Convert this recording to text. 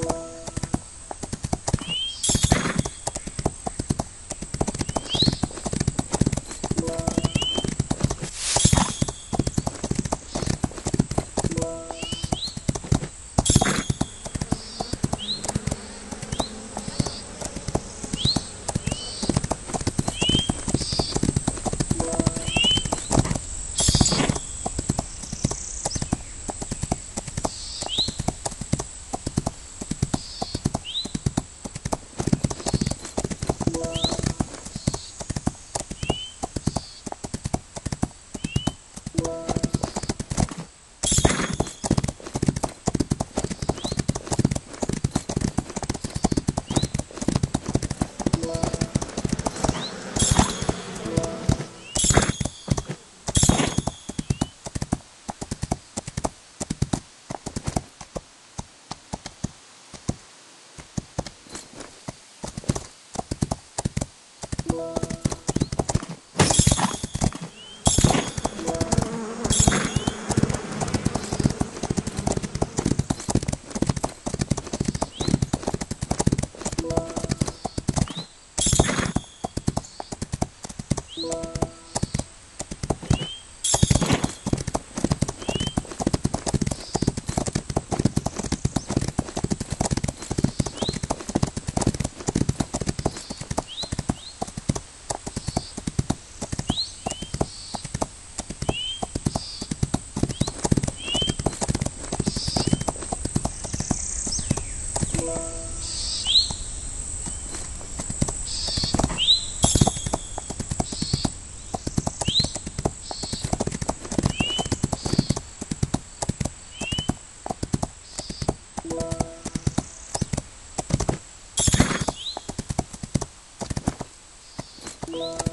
you Thank